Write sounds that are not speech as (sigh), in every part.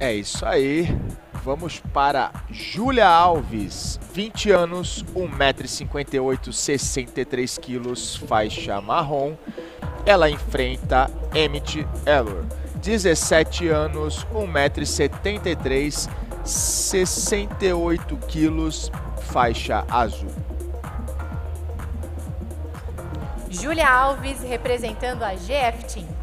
É isso aí. Vamos para Júlia Alves, 20 anos, 1,58m, 63 quilos, faixa marrom. Ela enfrenta Emmett Elor, 17 anos, 1,73m, 68 quilos, faixa azul. Júlia Alves representando a GF Team.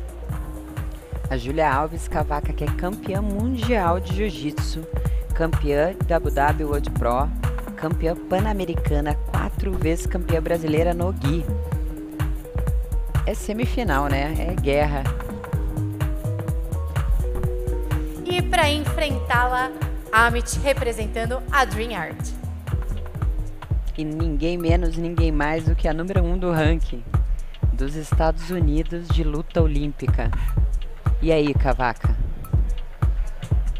A Júlia Alves Cavaca, que é campeã mundial de jiu-jitsu, campeã WW World Pro, campeã pan-americana, quatro vezes campeã brasileira no GUI. É semifinal, né? É guerra. E para enfrentá-la, Amit representando a Dream Art. E ninguém menos, ninguém mais do que a número um do ranking dos Estados Unidos de luta olímpica. E aí, Cavaca?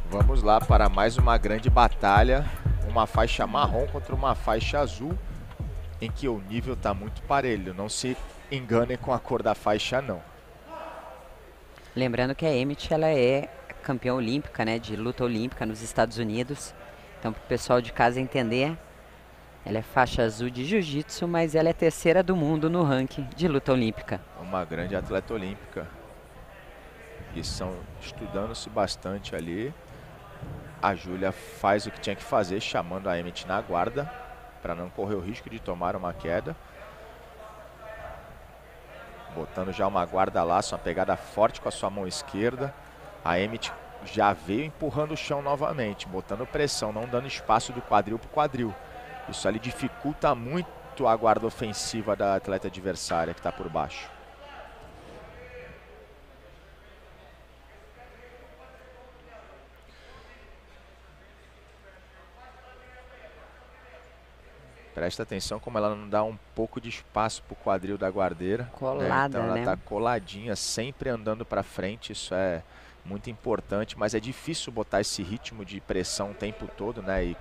Vamos lá para mais uma grande batalha. Uma faixa marrom contra uma faixa azul, em que o nível está muito parelho. Não se enganem com a cor da faixa, não. Lembrando que a Emmett ela é campeã olímpica, né, de luta olímpica nos Estados Unidos. Então, para o pessoal de casa entender, ela é faixa azul de jiu-jitsu, mas ela é terceira do mundo no ranking de luta olímpica. Uma grande atleta olímpica. E estão estudando-se bastante ali. A Júlia faz o que tinha que fazer, chamando a Emmett na guarda, para não correr o risco de tomar uma queda. Botando já uma guarda-laço, uma pegada forte com a sua mão esquerda. A Emmett já veio empurrando o chão novamente, botando pressão, não dando espaço do quadril para o quadril. Isso ali dificulta muito a guarda ofensiva da atleta adversária que está por baixo. Presta atenção como ela não dá um pouco de espaço para o quadril da guardeira. Colada, né? Então ela né? está coladinha, sempre andando para frente. Isso é muito importante, mas é difícil botar esse ritmo de pressão o tempo todo, né? E,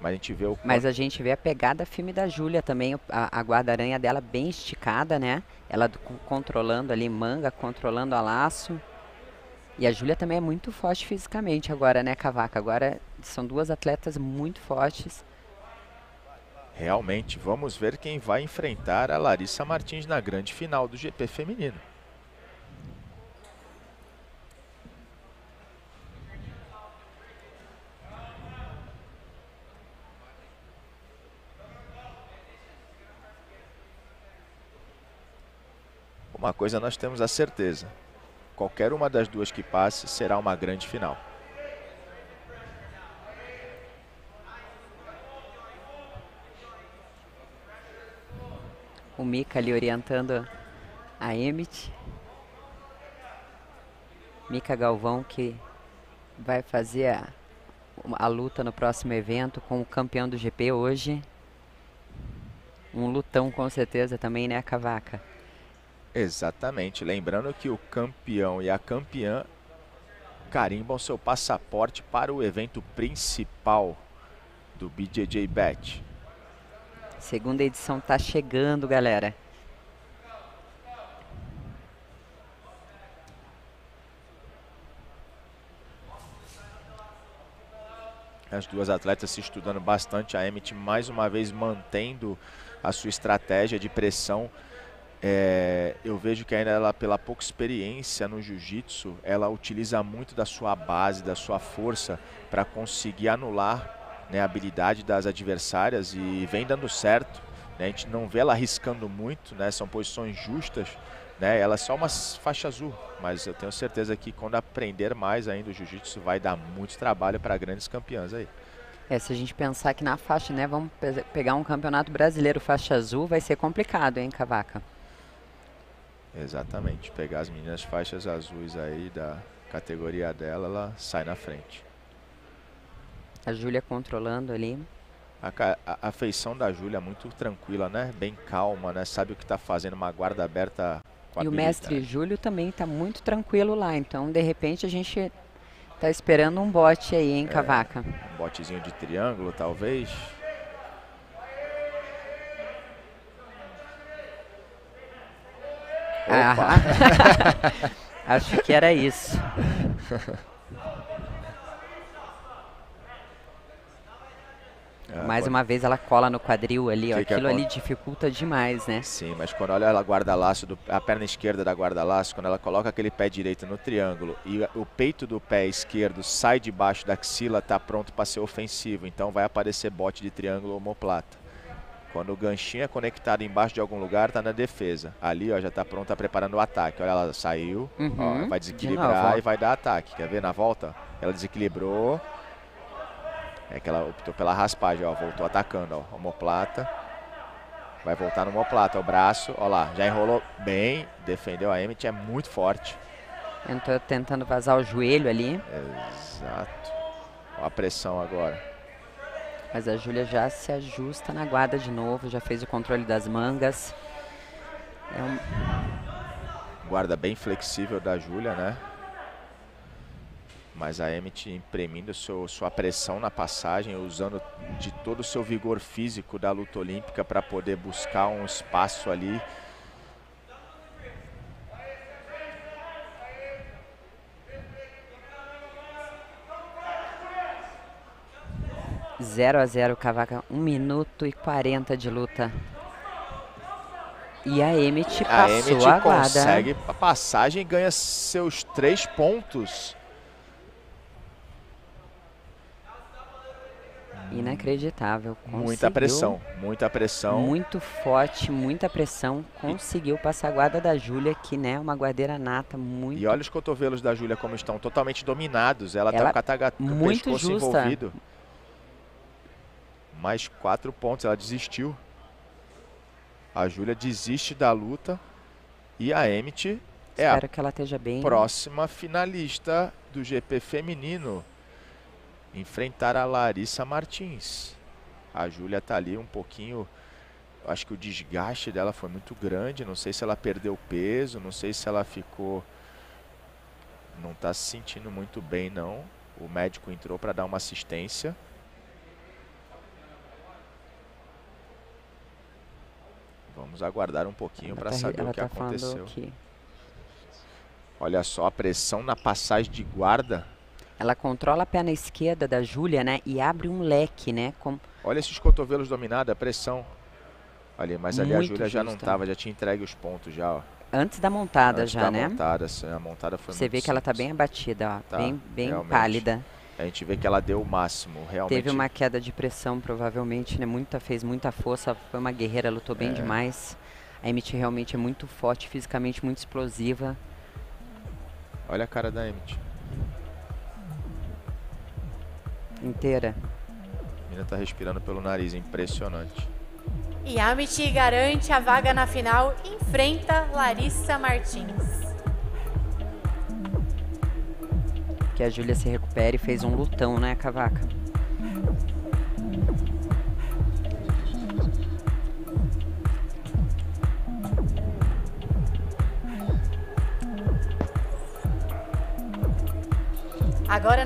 mas a gente vê o Mas a gente vê a pegada firme da Júlia também, a, a guarda-aranha dela bem esticada, né? Ela do- controlando ali manga, controlando a laço. E a Júlia também é muito forte fisicamente agora, né, Cavaca? Agora são duas atletas muito fortes. Realmente, vamos ver quem vai enfrentar a Larissa Martins na grande final do GP feminino. Uma coisa nós temos a certeza: qualquer uma das duas que passe será uma grande final. O Mika ali orientando a Emmett. Mika Galvão que vai fazer a, a luta no próximo evento com o campeão do GP hoje. Um lutão com certeza também, né, Cavaca? Exatamente. Lembrando que o campeão e a campeã carimbam seu passaporte para o evento principal do BJJ Bet. Segunda edição tá chegando, galera. As duas atletas se estudando bastante. A Emmett mais uma vez mantendo a sua estratégia de pressão. É, eu vejo que ainda ela, pela pouca experiência no jiu-jitsu, ela utiliza muito da sua base, da sua força para conseguir anular né, a habilidade das adversárias e vem dando certo. né? A gente não vê ela arriscando muito, né? são posições justas. Né? Ela é só uma faixa azul, mas eu tenho certeza que quando aprender mais ainda o jiu-jitsu vai dar muito trabalho para grandes campeãs aí. É, se a gente pensar que na faixa, né, vamos pe- pegar um campeonato brasileiro faixa azul, vai ser complicado, hein, Cavaca? Exatamente. Pegar as meninas faixas azuis aí da categoria dela, ela sai na frente. A Júlia controlando ali. A, a, a feição da Júlia é muito tranquila, né? Bem calma, né? Sabe o que está fazendo, uma guarda aberta com E o mestre Júlio também está muito tranquilo lá, então de repente a gente tá esperando um bote aí, hein, Cavaca? Um botezinho de triângulo, talvez. Ah, (laughs) Acho que era isso. (laughs) É, Mais uma vez ela cola no quadril ali, ó. Que que Aquilo ali dificulta demais, né? Sim, mas quando olha ela guarda-laço, do- a perna esquerda da guarda-laço, quando ela coloca aquele pé direito no triângulo e o peito do pé esquerdo sai debaixo da axila, tá pronto para ser ofensivo. Então vai aparecer bote de triângulo ou omoplata. Quando o ganchinho é conectado embaixo de algum lugar, tá na defesa. Ali, ó, já tá pronta preparando o ataque. Olha, ela saiu, ó, Uhum, vai de desequilibrar ó. e vai dar ataque. Quer ver na volta? Ela desequilibrou. É que ela optou pela raspagem, ó, voltou atacando, ó, omoplata. Vai voltar no omoplata, o braço, ó lá, já enrolou bem, defendeu a Emmett, é muito forte. Entrou tentando vazar o joelho ali, Exato. Ó a pressão agora. mas a Júlia já se ajusta na guarda de novo, já fez o controle das mangas. É um, Guarda bem flexível da Júlia, né? Mas a Emmett imprimindo seu, sua pressão na passagem, usando de todo o seu vigor físico da luta olímpica para poder buscar um espaço ali. 0 a 0 Cavaca, 1 minuto e 40 de luta. E a Emmett A passou Emmett a guarda. consegue a passagem e ganha seus três pontos. Inacreditável. Muita conseguiu. pressão, muita pressão. Muito forte, muita pressão. Conseguiu passar a guarda da Júlia, que né, é uma guardeira nata, muito E olha os cotovelos da Júlia como estão, totalmente dominados. Ela, tá Ela com cataga- com o muito pescoço justa. envolvido. Mais quatro pontos, ela desistiu. A Júlia desiste da luta. E a Emmett é a Espero que ela esteja bem. próxima finalista do GP feminino. Enfrentar a Larissa Martins. A Júlia tá ali um pouquinho. Acho que o desgaste dela foi muito grande. Não sei se ela perdeu peso, não sei se ela ficou. Não tá se sentindo muito bem, não. O médico entrou para dar uma assistência. Vamos aguardar um pouquinho para tá saber o que tá aconteceu. Olha só a pressão na passagem de guarda. Ela controla a perna esquerda da Júlia, né? E abre um leque, né? Com, Olha esses cotovelos dominados, a pressão. Ali, mas ali a Muito Júlia já não estava, já tinha entregue os pontos já, ó. antes da montada Antes já, da né? montada, assim, a montada foi Você vê que ela tá simples. bem abatida, ó. Tá, bem bem realmente. pálida. A gente vê que ela deu o máximo, realmente. Teve uma queda de pressão, provavelmente, né? Muita, fez muita força, foi uma guerreira, lutou bem É. demais. A Emmett realmente é muito forte, fisicamente muito explosiva. Olha a cara da Emmett. Inteira. A menina tá respirando pelo nariz, impressionante. E a Amit garante a vaga na final, enfrenta Larissa Martins. Que a Júlia se recupere e fez um lutão, né, Cavaca? Agora